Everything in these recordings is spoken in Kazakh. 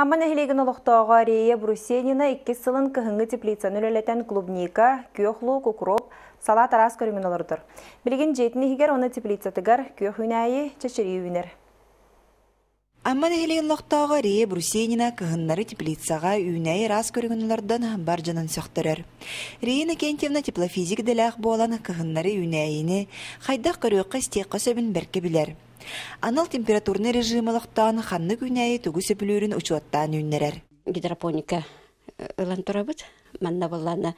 Амман эхилеген олықтауға Рея Брусенина 2 сылын кыһыңы теплицаны өлелетен клубника, күйохлу, кукроп, салат арас көріңін олырдыр. Білген жетіні оны теплицатыгар күйох үнәйі чечері үйінер. Амман эхилеген лохтоого Рея Брусенина кыһыннары теплицаға үйнәй рас көрүнгүнлөрдөн бар жанын сөктөрөр. Рея Кентьевна теплофизик делах болан кыһыннары үйнәйини хайдах көрөккө стекка сөбүн берке билер. Анал температурны режимы лохтоон ханны күнәйи тугу сөпүлүүрүн учуаттаан үйнерер. гидропоника ылан турабыт. Манна боллана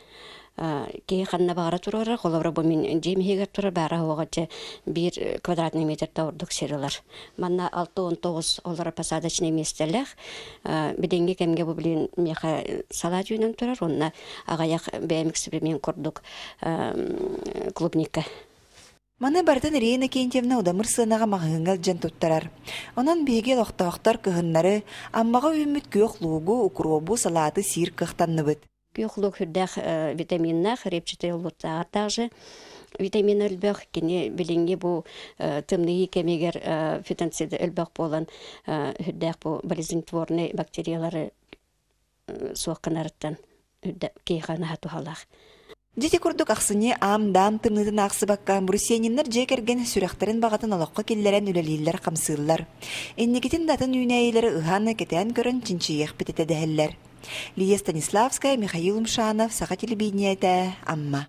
кей ханна багара турара холобра бу мин жемихигер тура бара хугача бир квадратный метр таурдук серилар манна алты он тогуз олара посадочный местелех биденге кемге бу билин меха салат юнан турар. Онна агаяк бэм эксперимент курдук клубника. Маны бартын Ирина Кентьевна удамыр сынаға мағыңғал жан туттарар. Онан беге лоқтауқтар кыһыннары, аммаға үйміт күйоқ лугу, укробу, салаты сир кыхтанныбыт. күйохлук хүрдэх витаминнах репчатый улуттагар также витамин өлбөх кини билинги бу тымныйы кемегер фитонцид өлбөх болан хүрдэх бу болезнетворный бактериялары суакканарыттан кейхана хатухалах Дити курдук ақсыне ам дам тымнытын ақсы баккан бурусениннер жекерген сүрәхтерин бағатын олоққа келлерен үлелейлер қамсыылар. Эннекетин датын үйнәйелері ыханы кетен көрін чинчиех бітеті дәхеллер. Лия Станиславская, Михаил Умшанов, Саха телевидениеті, Амма.